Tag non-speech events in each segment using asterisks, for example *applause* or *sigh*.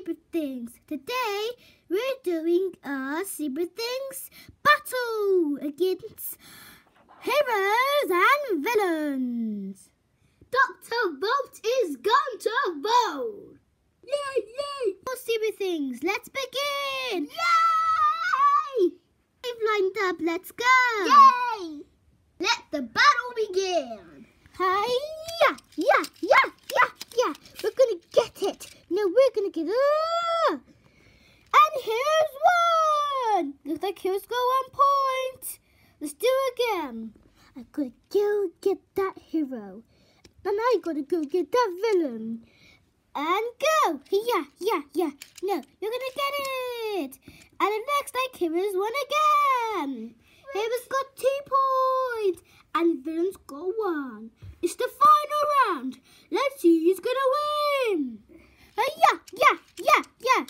Super Things. Today we're doing a Super Things battle against heroes and villains. Dr. Volt is going to vote. Yay, yay! For Super Things, let's begin. Yay! We've lined up, let's go. Yay! Let the battle begin. Hiya! Yeah, yeah, yeah, yeah. We're gonna get it. No, we're gonna get it. Ah! And here's one. Looks like here's go one point. Let's do it again. I gotta go get that hero. And I gotta go get that villain. And go. Yeah, yeah, yeah. No, you're gonna get it. And it looks like heroes won again. Heroes got two points. And villains got one. It's the final round. Let's see who's gonna win. Uh, yeah, yeah, yeah, yeah.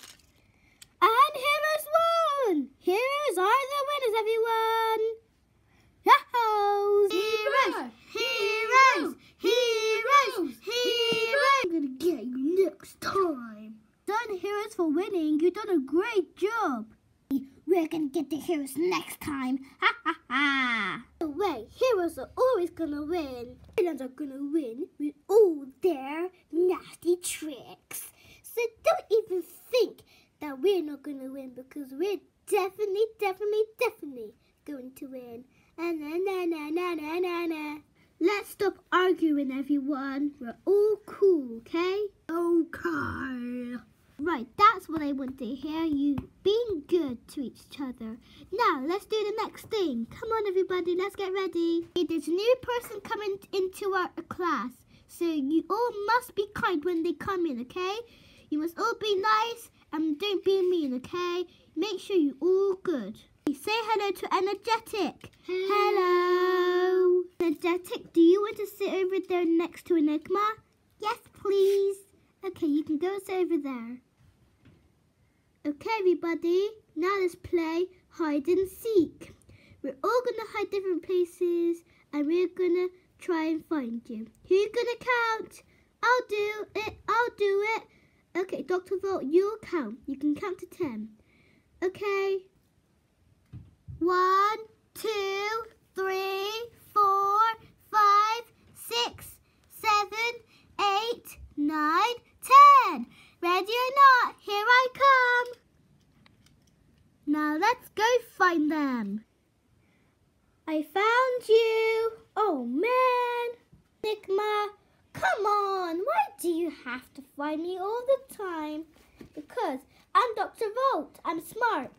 And heroes won. Heroes are the winners, everyone. Yahoo! Heroes, heroes, heroes, heroes. I'm gonna get you next time. Done heroes for winning. You've done a great job. We're gonna get the heroes next time. Ha ha ha! Way, heroes are always gonna win. Villains are gonna win with all their nasty tricks. So don't even think that we're not gonna win because we're definitely, definitely, definitely going to win. Na na na na na na na. Let's stop arguing, everyone. We're all cool, okay? Okay. Right, that's what I want to hear. You being good to each other. Now, let's do the next thing. Come on, everybody, let's get ready. There's a new person coming into our class. So you all must be kind when they come in, okay? You must all be nice and don't be mean, okay? Make sure you're all good. Say hello to Energetic. Hello. Energetic, do you want to sit over there next to Enigma? Yes, please. Okay, you can go sit over there. Okay, everybody, now let's play hide and seek. We're all going to hide different places and we're going to try and find you. Who's going to count? I'll do it. I'll do it. Okay, Dr. Volt, you'll count. You can count to ten. Okay. One, two, three, four, five, six, seven, eight, nine, ten. Ready or not, here I come. Now let's go find them. I found you. Oh man. Enigma, come on. Why do you have to find me all the time? Because I'm Dr. Volt. I'm smart.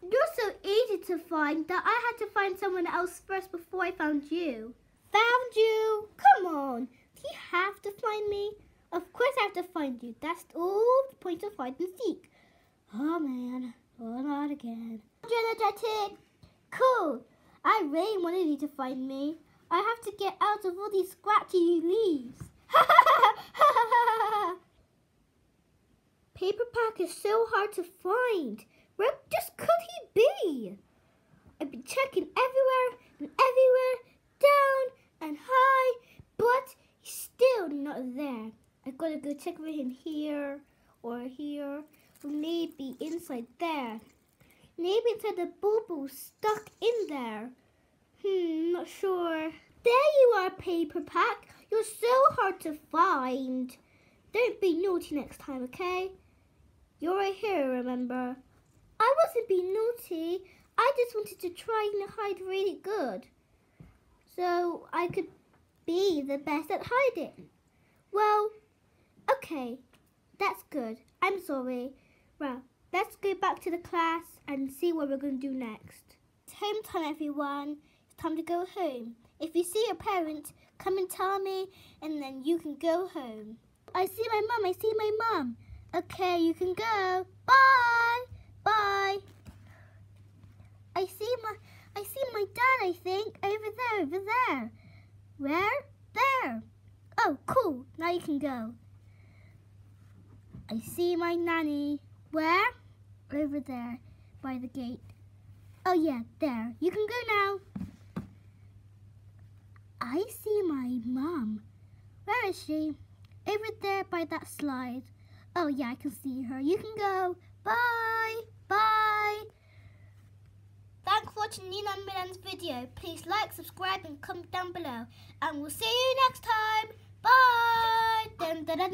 You're so easy to find that I had to find someone else first before I found you. Found you? Come on. Do you have to find me? Of course I have to find you. That's all the point of hide and seek. Oh man, oh not again. Energetic. Cool. I really wanted you to find me. I have to get out of all these scratchy leaves. *laughs* Paper Pack is so hard to find. Where just could he be? I've been checking everywhere and everywhere, down and high, but he's still not there. I gotta go check for him here or here, maybe inside there. Maybe inside the bubble stuck in there. Hmm, not sure. There you are, Paper Pack. You're so hard to find. Don't be naughty next time, okay? You're a hero, remember? I wasn't being naughty. I just wanted to try and hide really good. So I could be the best at hiding. Well, Okay, that's good. I'm sorry. Well, let's go back to the class and see what we're going to do next. It's home time, everyone. It's time to go home. If you see your parents, come and tell me, and then you can go home. I see my mum. I see my mum. Okay, you can go. Bye. Bye. I see my I see my dad, I think, over there, over there. Where? There. Oh, cool. Now you can go. I see my nanny. Where? Over there, by the gate. Oh yeah, there. You can go now. I see my mum. Where is she? Over there by that slide. Oh yeah, I can see her. You can go. Bye. Bye. Thanks for watching Nina Milan's video. Please like, subscribe and comment down below. And we'll see you next time. Bye. Dun, dun, dun,